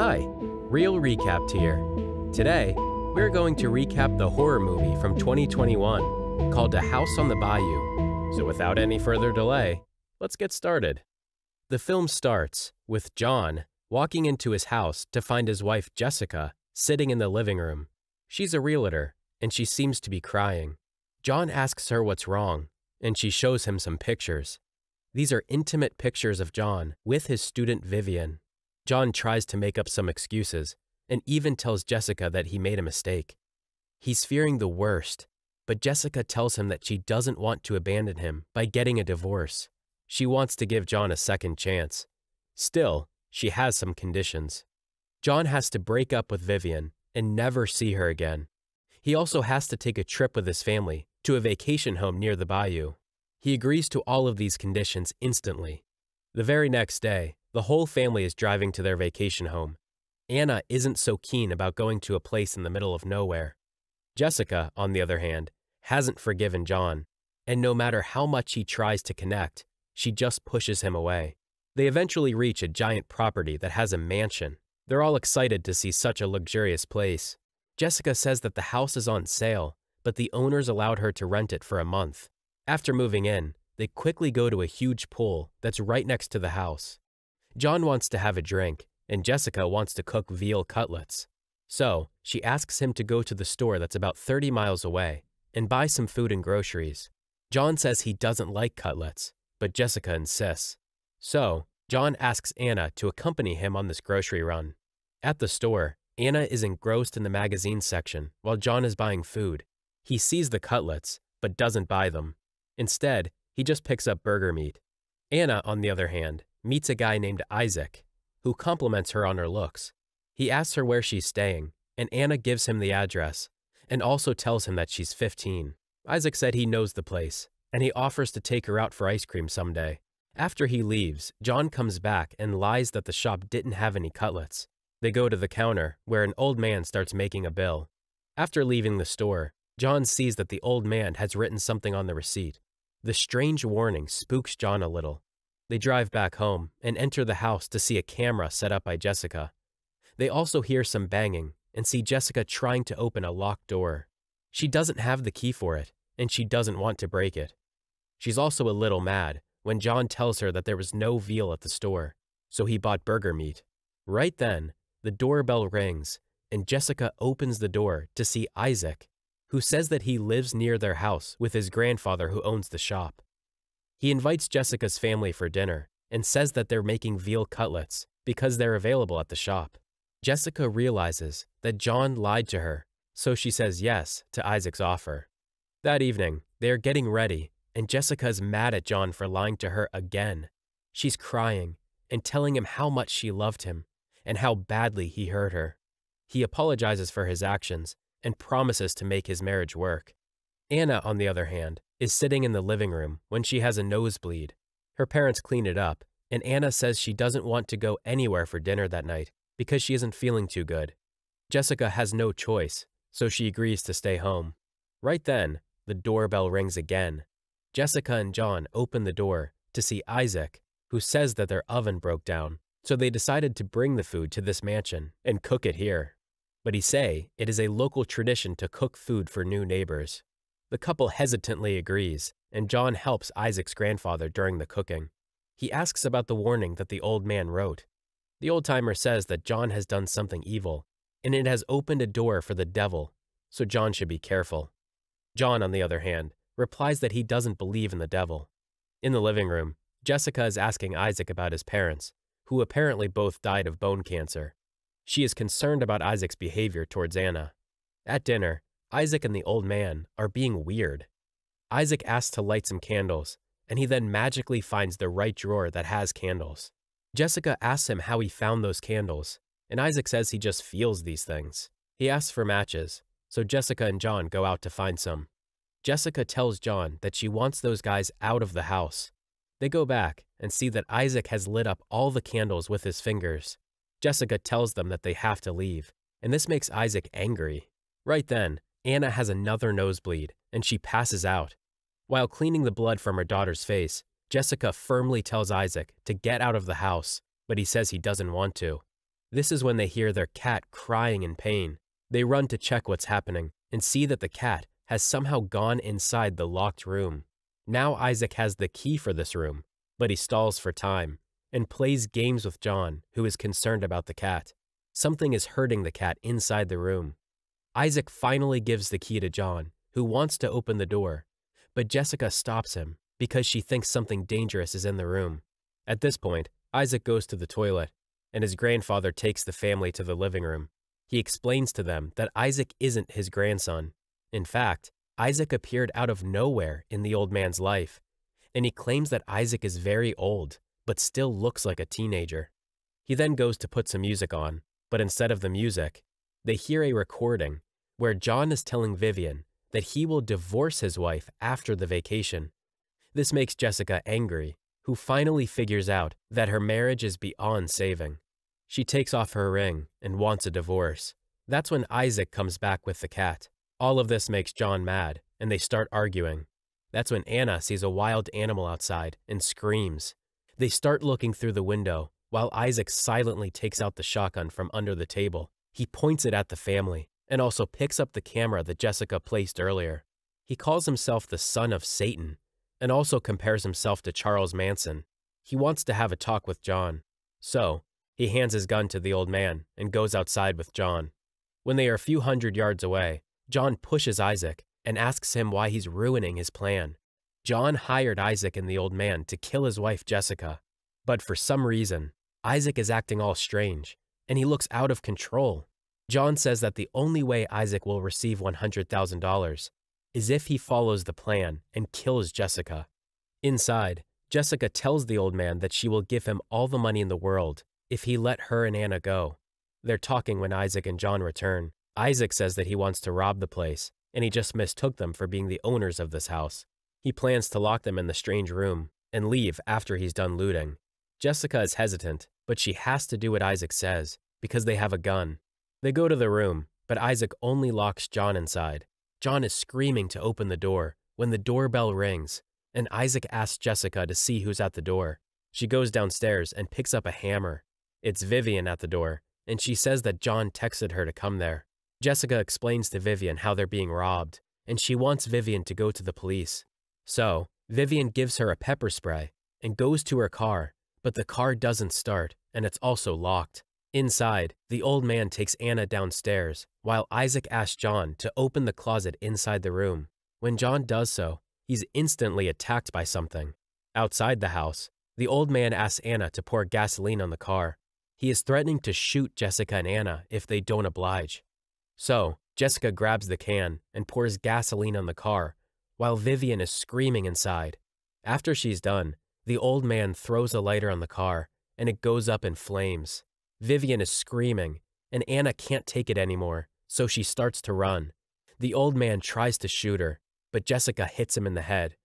Hi, Reel Recapped here. Today, we're going to recap the horror movie from 2021 called A House on the Bayou. So without any further delay, let's get started. The film starts with John walking into his house to find his wife Jessica sitting in the living room. She's a realtor, and she seems to be crying. John asks her what's wrong, and she shows him some pictures. These are intimate pictures of John with his student Vivian. John tries to make up some excuses and even tells Jessica that he made a mistake. He's fearing the worst, but Jessica tells him that she doesn't want to abandon him by getting a divorce. She wants to give John a second chance. Still, she has some conditions. John has to break up with Vivian and never see her again. He also has to take a trip with his family to a vacation home near the bayou. He agrees to all of these conditions instantly. The very next day, the whole family is driving to their vacation home. Anna isn't so keen about going to a place in the middle of nowhere. Jessica, on the other hand, hasn't forgiven John, and no matter how much he tries to connect, she just pushes him away. They eventually reach a giant property that has a mansion. They're all excited to see such a luxurious place. Jessica says that the house is on sale, but the owners allowed her to rent it for a month. After moving in, they quickly go to a huge pool that's right next to the house. John wants to have a drink, and Jessica wants to cook veal cutlets. So, she asks him to go to the store that's about 30 miles away and buy some food and groceries. John says he doesn't like cutlets, but Jessica insists. So, John asks Anna to accompany him on this grocery run. At the store, Anna is engrossed in the magazine section while John is buying food. He sees the cutlets, but doesn't buy them. Instead, he just picks up burger meat. Anna, on the other hand, meets a guy named Isaac, who compliments her on her looks. He asks her where she's staying, and Anna gives him the address, and also tells him that she's 15. Isaac said he knows the place, and he offers to take her out for ice cream someday. After he leaves, John comes back and lies that the shop didn't have any cutlets. They go to the counter, where an old man starts making a bill. After leaving the store, John sees that the old man has written something on the receipt. The strange warning spooks John a little. They drive back home and enter the house to see a camera set up by Jessica. They also hear some banging and see Jessica trying to open a locked door. She doesn't have the key for it, and she doesn't want to break it. She's also a little mad when John tells her that there was no veal at the store, so he bought burger meat. Right then, the doorbell rings, and Jessica opens the door to see Isaac who says that he lives near their house with his grandfather who owns the shop. He invites Jessica's family for dinner and says that they're making veal cutlets because they're available at the shop. Jessica realizes that John lied to her, so she says yes to Isaac's offer. That evening, they are getting ready, and Jessica is mad at John for lying to her again. She's crying and telling him how much she loved him and how badly he hurt her. He apologizes for his actions and promises to make his marriage work. Anna, on the other hand, is sitting in the living room when she has a nosebleed. Her parents clean it up, and Anna says she doesn't want to go anywhere for dinner that night because she isn't feeling too good. Jessica has no choice, so she agrees to stay home. Right then, the doorbell rings again. Jessica and John open the door to see Isaac, who says that their oven broke down, so they decided to bring the food to this mansion and cook it here. But he say it is a local tradition to cook food for new neighbors. The couple hesitantly agrees, and John helps Isaac's grandfather during the cooking. He asks about the warning that the old man wrote. The old timer says that John has done something evil, and it has opened a door for the devil, so John should be careful. John, on the other hand, replies that he doesn't believe in the devil. In the living room, Jessica is asking Isaac about his parents, who apparently both died of bone cancer. She is concerned about Isaac's behavior towards Anna. At dinner, Isaac and the old man are being weird. Isaac asks to light some candles, and he then magically finds the right drawer that has candles. Jessica asks him how he found those candles, and Isaac says he just feels these things. He asks for matches, so Jessica and John go out to find some. Jessica tells John that she wants those guys out of the house. They go back and see that Isaac has lit up all the candles with his fingers, Jessica tells them that they have to leave, and this makes Isaac angry. Right then, Anna has another nosebleed, and she passes out. While cleaning the blood from her daughter's face, Jessica firmly tells Isaac to get out of the house, but he says he doesn't want to. This is when they hear their cat crying in pain. They run to check what's happening and see that the cat has somehow gone inside the locked room. Now Isaac has the key for this room, but he stalls for time and plays games with John, who is concerned about the cat. Something is hurting the cat inside the room. Isaac finally gives the key to John, who wants to open the door, but Jessica stops him because she thinks something dangerous is in the room. At this point, Isaac goes to the toilet, and his grandfather takes the family to the living room. He explains to them that Isaac isn't his grandson. In fact, Isaac appeared out of nowhere in the old man's life, and he claims that Isaac is very old, but still looks like a teenager. He then goes to put some music on, but instead of the music, they hear a recording where John is telling Vivian that he will divorce his wife after the vacation. This makes Jessica angry, who finally figures out that her marriage is beyond saving. She takes off her ring and wants a divorce. That's when Isaac comes back with the cat. All of this makes John mad, and they start arguing. That's when Anna sees a wild animal outside and screams. They start looking through the window, while Isaac silently takes out the shotgun from under the table. He points it at the family and also picks up the camera that Jessica placed earlier. He calls himself the son of Satan and also compares himself to Charles Manson. He wants to have a talk with John. So, he hands his gun to the old man and goes outside with John. When they are a few hundred yards away, John pushes Isaac and asks him why he's ruining his plan. John hired Isaac and the old man to kill his wife Jessica, but for some reason, Isaac is acting all strange, and he looks out of control. John says that the only way Isaac will receive $100,000 is if he follows the plan and kills Jessica. Inside, Jessica tells the old man that she will give him all the money in the world if he let her and Anna go. They're talking when Isaac and John return. Isaac says that he wants to rob the place, and he just mistook them for being the owners of this house. He plans to lock them in the strange room and leave after he's done looting. Jessica is hesitant, but she has to do what Isaac says because they have a gun. They go to the room, but Isaac only locks John inside. John is screaming to open the door when the doorbell rings, and Isaac asks Jessica to see who's at the door. She goes downstairs and picks up a hammer it's Vivian at the door, and she says that John texted her to come there. Jessica explains to Vivian how they're being robbed, and she wants Vivian to go to the police. So, Vivian gives her a pepper spray and goes to her car, but the car doesn't start, and it's also locked. Inside, the old man takes Anna downstairs, while Isaac asks John to open the closet inside the room. When John does so, he's instantly attacked by something. Outside the house, the old man asks Anna to pour gasoline on the car, he is threatening to shoot Jessica and Anna if they don't oblige. So, Jessica grabs the can and pours gasoline on the car, while Vivian is screaming inside. After she's done, the old man throws a lighter on the car, and it goes up in flames. Vivian is screaming, and Anna can't take it anymore, so she starts to run. The old man tries to shoot her, but Jessica hits him in the head.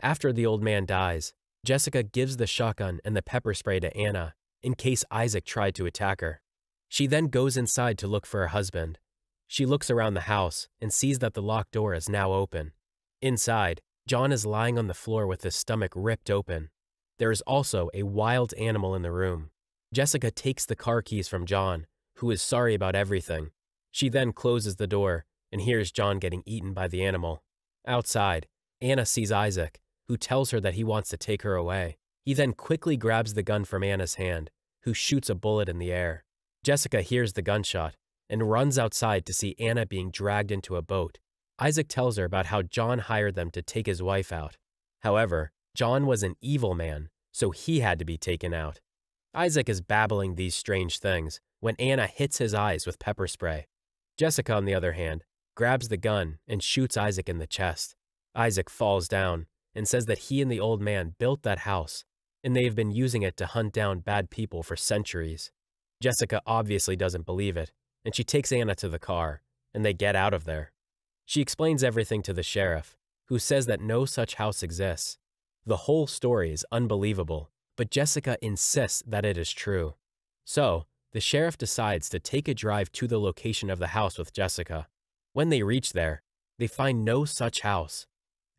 After the old man dies, Jessica gives the shotgun and the pepper spray to Anna, in case Isaac tried to attack her. She then goes inside to look for her husband. She looks around the house and sees that the locked door is now open. Inside, John is lying on the floor with his stomach ripped open. There is also a wild animal in the room. Jessica takes the car keys from John, who is sorry about everything. She then closes the door and hears John getting eaten by the animal. Outside, Anna sees Isaac, who tells her that he wants to take her away. He then quickly grabs the gun from Anna's hand, who shoots a bullet in the air. Jessica hears the gunshot and runs outside to see Anna being dragged into a boat. Isaac tells her about how John hired them to take his wife out. However, John was an evil man, so he had to be taken out. Isaac is babbling these strange things when Anna hits his eyes with pepper spray. Jessica, on the other hand, grabs the gun and shoots Isaac in the chest. Isaac falls down and says that he and the old man built that house and they have been using it to hunt down bad people for centuries. Jessica obviously doesn't believe it, and she takes Anna to the car, and they get out of there. She explains everything to the sheriff, who says that no such house exists. The whole story is unbelievable, but Jessica insists that it is true. So, the sheriff decides to take a drive to the location of the house with Jessica. When they reach there, they find no such house,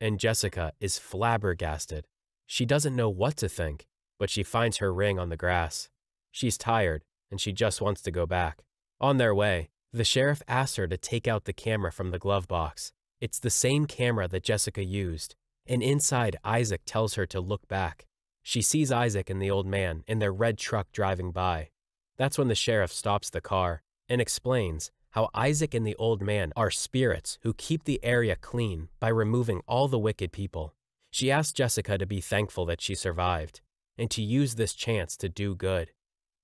and Jessica is flabbergasted. She doesn't know what to think, but she finds her ring on the grass. She's tired, and she just wants to go back. On their way, the sheriff asks her to take out the camera from the glove box. It's the same camera that Jessica used, and inside, Isaac tells her to look back. She sees Isaac and the old man in their red truck driving by. That's when the sheriff stops the car and explains how Isaac and the old man are spirits who keep the area clean by removing all the wicked people. She asks Jessica to be thankful that she survived and to use this chance to do good.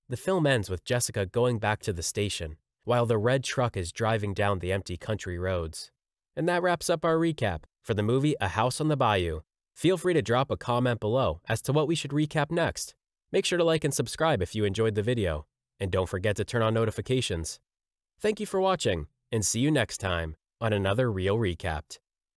The film ends with Jessica going back to the station while the red truck is driving down the empty country roads. And that wraps up our recap for the movie A House on the Bayou. Feel free to drop a comment below as to what we should recap next. Make sure to like and subscribe if you enjoyed the video, and don't forget to turn on notifications. Thank you for watching, and see you next time on another Reel Recapped.